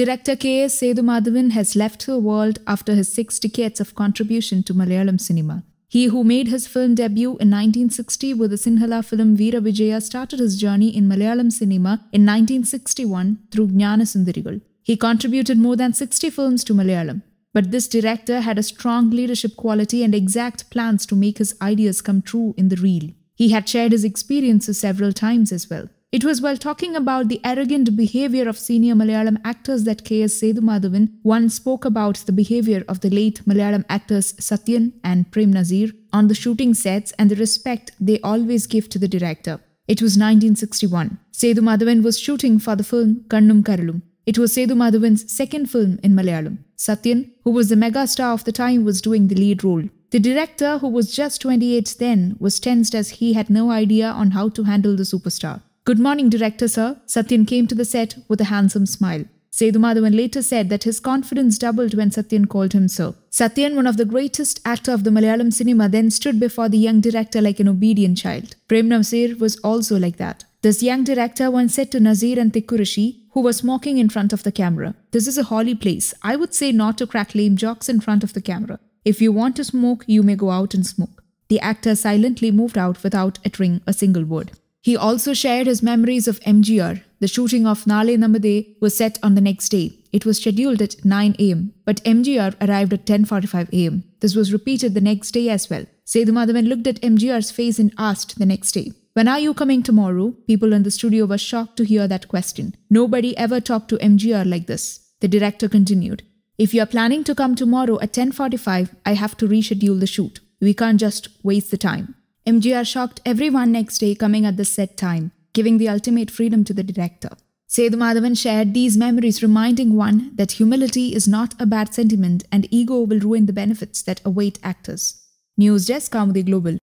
Director K.S. Sethumadhavan has left the world after his six decades of contribution to Malayalam cinema. He who made his film debut in 1960 with the Sinhala film Veera Vijaya started his journey in Malayalam cinema in 1961 through Jnana Sundarigal. He contributed more than 60 films to Malayalam. But this director had a strong leadership quality and exact plans to make his ideas come true in the reel. He had shared his experiences several times as well. It was while talking about the arrogant behavior of senior Malayalam actors that K.S. Sethumadhavan once spoke about the behavior of the late Malayalam actors Satyan and Prem Nazir on the shooting sets and the respect they always give to the director. It was 1961. Sethumadhavan was shooting for the film Kannum Karalum. It was Sethumadhavan's second film in Malayalam. Satyan, who was the megastar of the time, was doing the lead role. The director, who was just 28 then, was tensed as he had no idea on how to handle the superstar. Good morning, director, sir. Satyan came to the set with a handsome smile. Sethumadhavan later said that his confidence doubled when Satyan called him sir. Satyan, one of the greatest actor of the Malayalam cinema, then stood before the young director like an obedient child. Prem Nazir was also like that. This young director once said to Nazir and Thikkurishi, who was smoking in front of the camera, This is a holy place. I would say not to crack lame jokes in front of the camera. If you want to smoke, you may go out and smoke. The actor silently moved out without uttering a single word. He also shared his memories of MGR. The shooting of Nale Namade was set on the next day. It was scheduled at 9 am, but MGR arrived at 10:45 am. This was repeated the next day as well. Sethumadhavan looked at MGR's face and asked the next day, "When are you coming tomorrow?" People in the studio were shocked to hear that question. Nobody ever talked to MGR like this. The director continued, "If you are planning to come tomorrow at 10:45, I have to reschedule the shoot. We can't just waste the time." MGR shocked everyone next day coming at the set time, giving the ultimate freedom to the director. Sethumadhavan shared these memories, reminding one that humility is not a bad sentiment and ego will ruin the benefits that await actors. News Desk, Kaumudy Global.